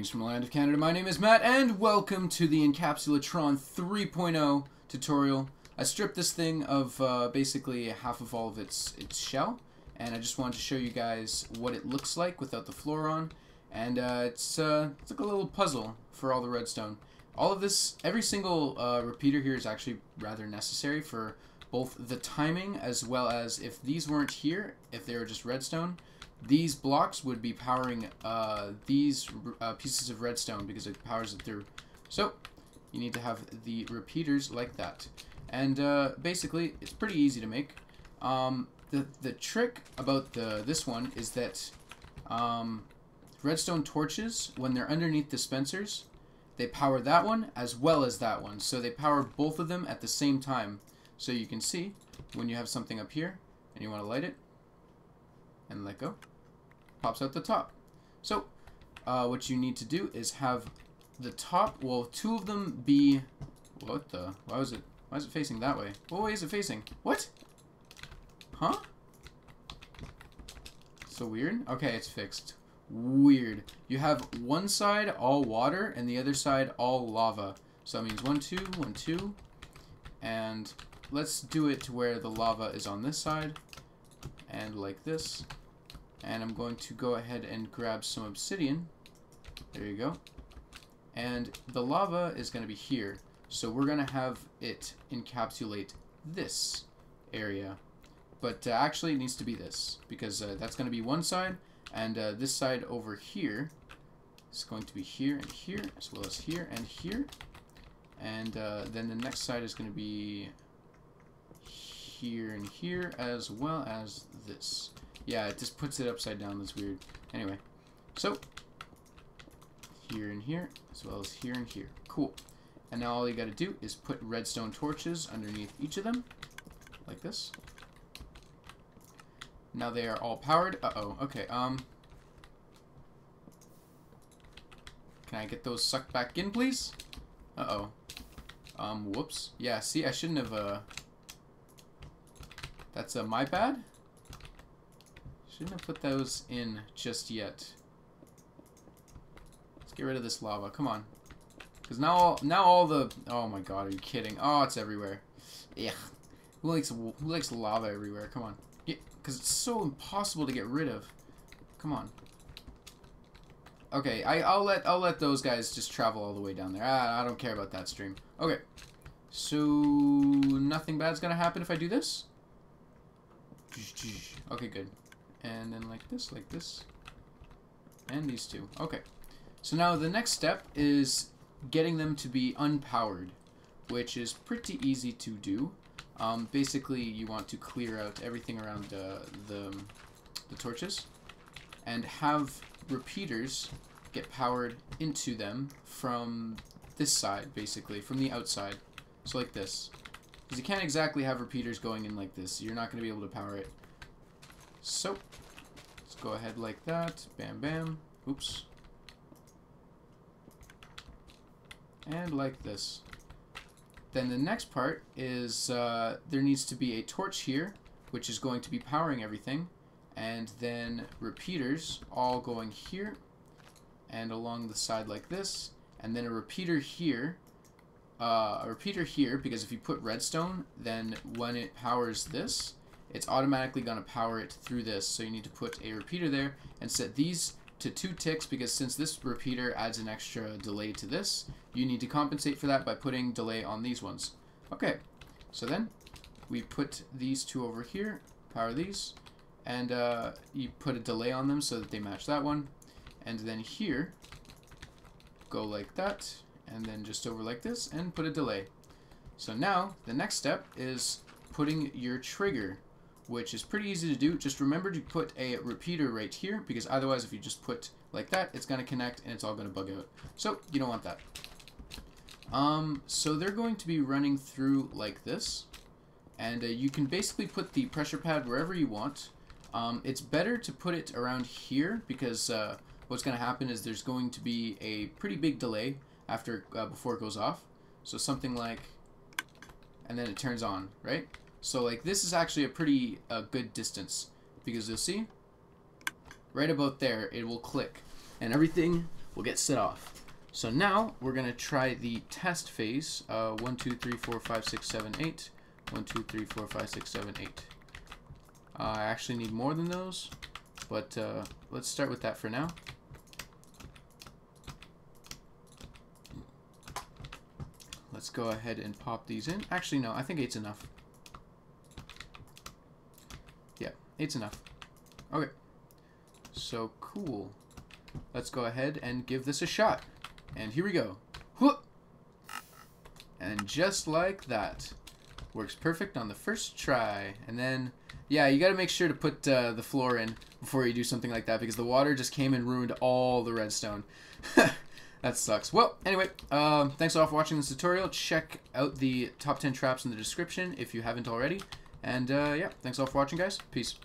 Greetings from the land of Canada. My name is Matt, and welcome to the Encapsulatron 3.0 tutorial. I stripped this thing of uh, basically half of all of its its shell, and I just wanted to show you guys what it looks like without the floor on. And uh, it's uh, it's like a little puzzle for all the redstone. All of this, every single uh, repeater here is actually rather necessary for both the timing as well as if these weren't here, if they were just redstone, these blocks would be powering uh, these uh, pieces of redstone because it powers it through. So, you need to have the repeaters like that. And uh, basically, it's pretty easy to make. Um, the, the trick about the this one is that um, redstone torches, when they're underneath dispensers, they power that one as well as that one. So they power both of them at the same time. So you can see when you have something up here and you want to light it and let go, pops out the top. So uh, what you need to do is have the top, well, two of them be, what the, why was it, why is it facing that way? What way is it facing? What? Huh? So weird. Okay, it's fixed. Weird. You have one side all water and the other side all lava. So that means one, two, one, two. And let's do it to where the lava is on this side. And like this. And I'm going to go ahead and grab some obsidian. There you go. And the lava is going to be here. So we're going to have it encapsulate this area. But uh, actually it needs to be this. Because uh, that's going to be one side. And uh, this side over here is going to be here and here. As well as here and here. And uh, then the next side is going to be here and here. As well as this. Yeah, it just puts it upside down. That's weird. Anyway, so here and here, as well as here and here. Cool. And now all you got to do is put redstone torches underneath each of them, like this. Now they are all powered. Uh-oh. Okay, um... Can I get those sucked back in, please? Uh-oh. Um, whoops. Yeah, see, I shouldn't have, uh... That's, uh, my bad? Shouldn't have put those in just yet. Let's get rid of this lava. Come on. Because now, all, now all the... Oh my god, are you kidding? Oh, it's everywhere. Yeah. Who likes, who likes lava everywhere? Come on. Because it's so impossible to get rid of. Come on. Okay, I, I'll let I'll let those guys just travel all the way down there. I, I don't care about that stream. Okay. So, nothing bad's gonna happen if I do this? Okay, good and then like this, like this, and these two. Okay. So now the next step is getting them to be unpowered, which is pretty easy to do. Um, basically, you want to clear out everything around uh, the, the torches and have repeaters get powered into them from this side, basically, from the outside. So like this. Because you can't exactly have repeaters going in like this. You're not going to be able to power it. So, let's go ahead like that. Bam, bam. Oops. And like this. Then the next part is uh, there needs to be a torch here, which is going to be powering everything. And then repeaters all going here and along the side like this. And then a repeater here. Uh, a repeater here, because if you put redstone, then when it powers this, it's automatically going to power it through this. So you need to put a repeater there and set these to two ticks because since this repeater adds an extra delay to this, you need to compensate for that by putting delay on these ones. Okay, so then we put these two over here, power these, and uh, you put a delay on them so that they match that one. And then here, go like that, and then just over like this, and put a delay. So now, the next step is putting your trigger which is pretty easy to do. Just remember to put a repeater right here, because otherwise if you just put like that, it's going to connect and it's all going to bug out. So you don't want that. Um, so they're going to be running through like this, and uh, you can basically put the pressure pad wherever you want. Um, it's better to put it around here, because uh, what's going to happen is there's going to be a pretty big delay after uh, before it goes off. So something like, and then it turns on, right? So like this is actually a pretty uh, good distance because you'll see right about there it will click and everything we'll get set off. So now we're going to try the test phase. Uh, 1, 2, 3, 4, 5, 6, 7, 8. 1, 2, 3, 4, 5, 6, 7, 8. Uh, I actually need more than those, but uh, let's start with that for now. Let's go ahead and pop these in. Actually, no, I think 8's enough. 8's enough. Okay. So, cool. Let's go ahead and give this a shot. And here we go. And just like that. Works perfect on the first try. And then, yeah, you got to make sure to put uh, the floor in before you do something like that because the water just came and ruined all the redstone. that sucks. Well, anyway, um, thanks all for watching this tutorial. Check out the top 10 traps in the description if you haven't already. And uh, yeah, thanks all for watching, guys. Peace.